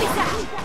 Who's that?